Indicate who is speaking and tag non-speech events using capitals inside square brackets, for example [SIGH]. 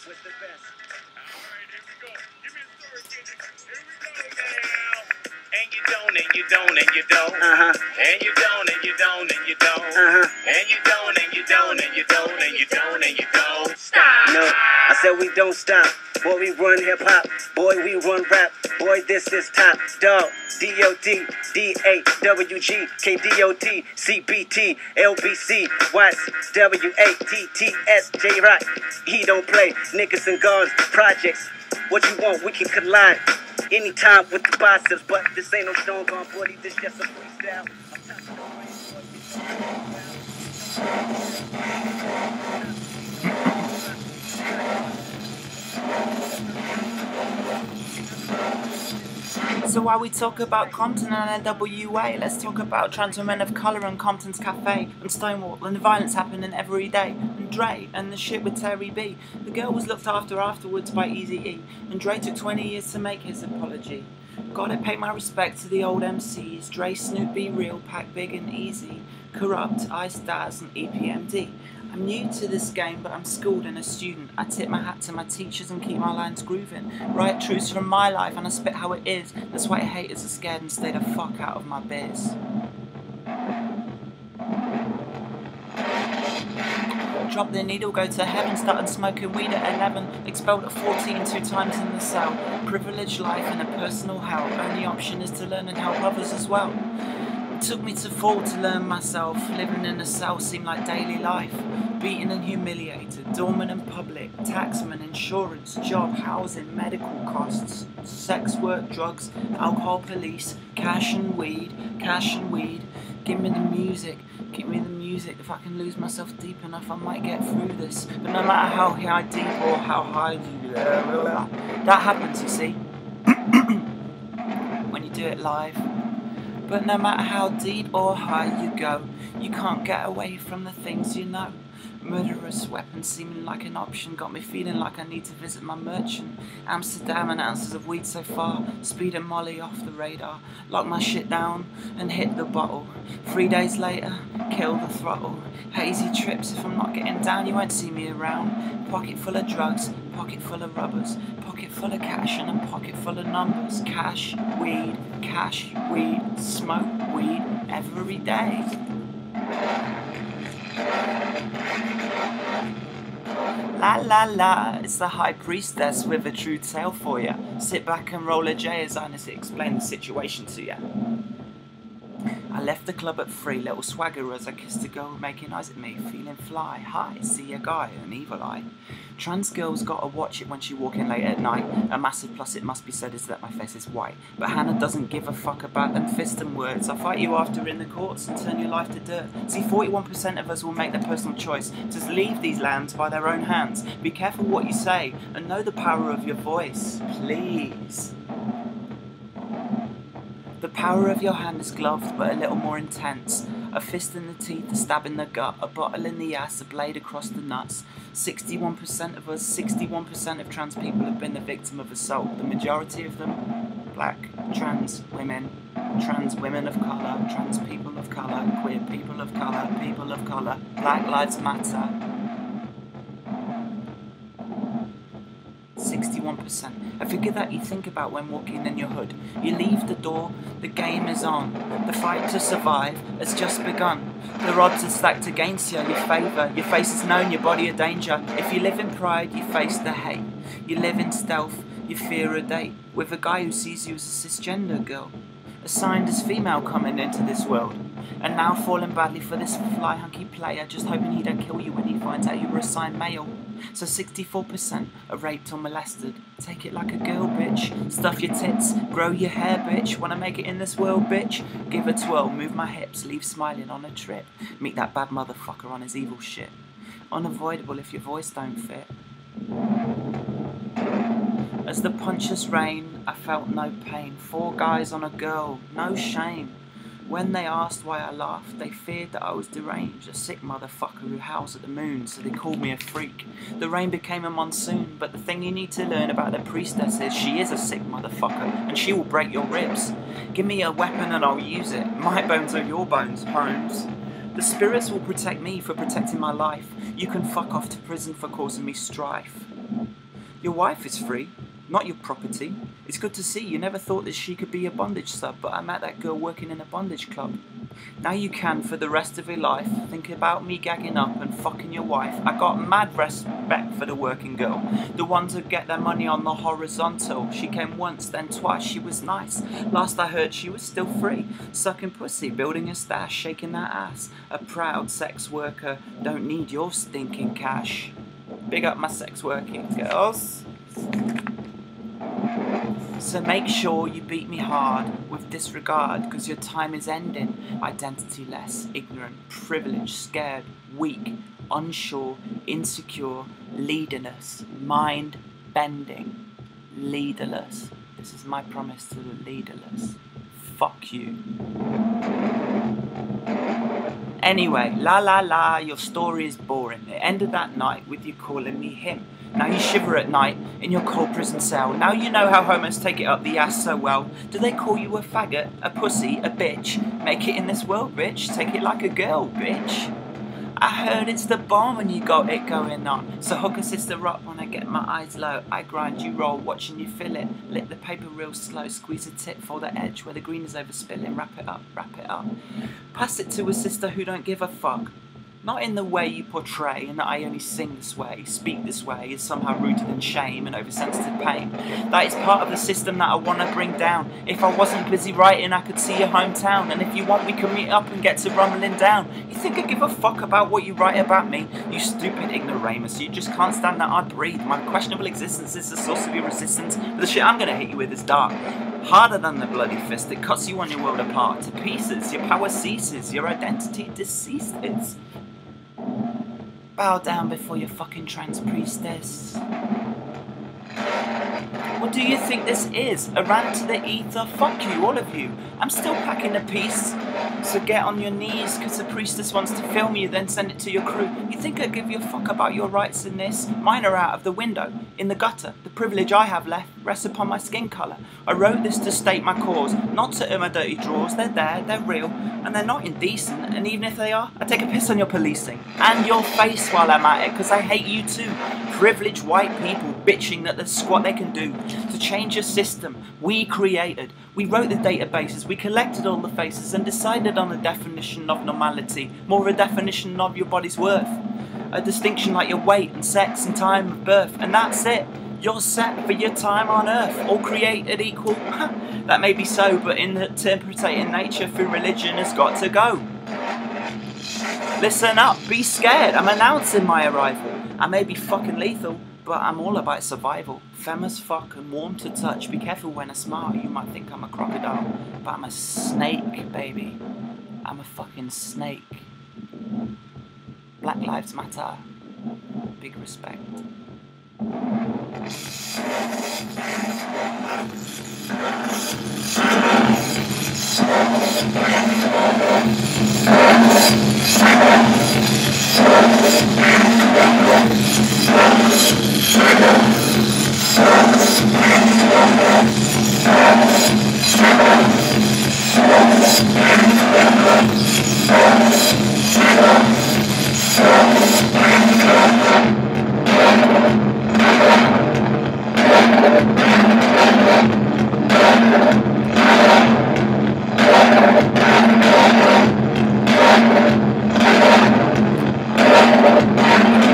Speaker 1: was the best.
Speaker 2: Alright, here we go. Give me a story, Kendrick. Here we go now. And you don't, and you don't, and you don't.
Speaker 1: Uh huh.
Speaker 2: And you don't, and you don't, and you don't.
Speaker 1: Uh huh.
Speaker 2: And you don't, and you don't, and you don't, and you don't, and you don't. Stop.
Speaker 1: No, I said we don't stop. Boy, we run hip hop. Boy, we run rap. Boy, this is top dog. D O D D A W G K D O T C B T L B C Watts W A T T S Jay Rock. He don't play niggas and guns projects. What you want, we can collide anytime with the biceps, but this ain't no stone gun body. This just a freestyle. I'm top of the brain, boy.
Speaker 3: So while we talk about Compton and NWA, let's talk about trans women of colour and Compton's Cafe and Stonewall and the violence happening every day and Dre and the shit with Terry B. The girl was looked after afterwards by Easy E and Dre took 20 years to make his apology. Gotta pay my respect to the old MCs, Dre, Snoop, Be Real, Pac Big and Easy, Kurupt, Daz and EPMD. I'm new to this game, but I'm schooled and a student. I tip my hat to my teachers and keep my lines grooving. Write truths from my life and I spit how it is. That's why haters are scared and stay the fuck out of my biz. Drop the needle, go to heaven, started smoking weed at 11, expelled at 14, two times in the cell. Privileged life and a personal hell. Only option is to learn and help others as well. It took me to fall to learn myself. Living in a cell seemed like daily life. Beaten and humiliated, dormant and public, taxman, insurance, job, housing, medical costs, sex work, drugs, alcohol police, cash and weed, cash and weed. Give me the music, give me the music. If I can lose myself deep enough, I might get through this. But no matter how high deep or how high you, that happens, you see. [COUGHS] when you do it live. But no matter how deep or high you go, you can't get away from the things you know. Murderous weapons seeming like an option got me feeling like I need to visit my merchant. Amsterdam and ounces of weed so far, speed and molly off the radar. Lock my shit down and hit the bottle. Three days later, kill the throttle. Hazy trips, if I'm not getting down, you won't see me around. Pocket full of drugs, pocket full of rubbers, pocket full of cash and a pocket full of numbers. Cash, weed, cash, weed, smoke weed every day. La la la, it's the High Priestess with a true tale for ya. Sit back and roll a J as I explain the situation to ya. I left the club at three, little swagger as I kissed a girl making eyes at me, feeling fly. Hi, see a guy, an evil eye. Trans girls gotta watch it when she walk in late at night. A massive plus it must be said is that my face is white. But Hannah doesn't give a fuck about them fist and words. I fight you after in the courts and turn your life to dirt. See, 41% of us will make the personal choice to leave these lands by their own hands. Be careful what you say and know the power of your voice, please. The power of your hand is gloved, but a little more intense. A fist in the teeth, a stab in the gut, a bottle in the ass, a blade across the nuts. 61% of us, 61% of trans people have been the victim of assault. The majority of them, black, trans women, trans women of colour, trans people of colour, queer people of colour, people of colour. Black Lives Matter. 61%. A figure that you think about when walking in your hood. You leave the door, the game is on. The fight to survive has just begun. The odds are stacked against you, your favour. Your face is known, your body a danger. If you live in pride, you face the hate. You live in stealth, you fear a date with a guy who sees you as a cisgender girl. Assigned as female coming into this world. And now falling badly for this fly hunky player, just hoping he don't kill you when he finds out you were assigned male. So 64% are raped or molested. Take it like a girl, bitch. Stuff your tits, grow your hair, bitch. Wanna make it in this world, bitch? Give a twirl, move my hips, leave smiling on a trip. Meet that bad motherfucker on his evil shit. Unavoidable if your voice don't fit. As the punches rain, I felt no pain. Four guys on a girl, no shame. When they asked why I laughed, they feared that I was deranged, a sick motherfucker who howls at the moon, so they called me a freak. The rain became a monsoon, but the thing you need to learn about the priestess is she is a sick motherfucker, and she will break your ribs. Give me a weapon and I'll use it. My bones are your bones, Holmes. The spirits will protect me for protecting my life. You can fuck off to prison for causing me strife. Your wife is free, not your property. It's good to see you never thought that she could be a bondage sub, but I met that girl working in a bondage club. Now you can, for the rest of your life, think about me gagging up and fucking your wife. I got mad respect for the working girl, the ones who get their money on the horizontal. She came once, then twice, she was nice. Last I heard, she was still free, sucking pussy, building a stash, shaking that ass. A proud sex worker, don't need your stinking cash. Big up my sex working girls. So make sure you beat me hard with disregard, because your time is ending. Identityless, ignorant, privileged, scared, weak, unsure, insecure, leaderless, mind bending, leaderless. This is my promise to the leaderless. Fuck you. Anyway, la la la, your story is boring. It ended that night with you calling me him. Now you shiver at night in your cold prison cell. Now you know how homos take it up the ass so well. Do they call you a faggot, a pussy, a bitch? Make it in this world, bitch. Take it like a girl, bitch. I heard it's the bomb when you got it going on. So hook a sister up when I get my eyes low. I grind, you roll, watching you fill it. Lit the paper real slow, squeeze a tip for the edge where the green is overspilling. Wrap it up, wrap it up. Pass it to a sister who don't give a fuck. Not in the way you portray, and that I only sing this way, speak this way, is somehow rooted in shame and oversensitive pain. That is part of the system that I want to bring down. If I wasn't busy writing, I could see your hometown, and if you want, we can meet up and get to rumbling down. You think I give a fuck about what you write about me? You stupid ignoramus, you just can't stand that I breathe. My questionable existence is the source of your resistance, but the shit I'm gonna hit you with is dark. Harder than the bloody fist that cuts you and your world apart to pieces. Your power ceases, your identity deceases. Bow down before your fucking trans priestess. What do you think this is? A rant to the ether? Fuck you, all of you. I'm still packing a piece. So get on your knees, because the priestess wants to film you, then send it to your crew. You think I give you a fuck about your rights in this? Mine are out of the window, in the gutter. The privilege I have left rests upon my skin colour. I wrote this to state my cause, not to earn my dirty drawers. They're there, they're real, and they're not indecent. And even if they are, I take a piss on your policing. And your face while I'm at it, because I hate you too. Privileged white people bitching that there's squat they can do to change a system we created. We wrote the databases, we collected all the faces and decided on a definition of normality, more a definition of your body's worth. A distinction like your weight and sex and time of birth, and that's it. You're set for your time on earth, all created equal. [LAUGHS] that may be so, but interpreting nature through religion has got to go. Listen up, be scared, I'm announcing my arrival. I may be fucking lethal, but I'm all about survival. Femme as fuck and warm to touch. Be careful when I smile, you might think I'm a crocodile, but I'm a snake, baby. I'm a fucking snake. Black Lives Matter. Big respect. Thank you.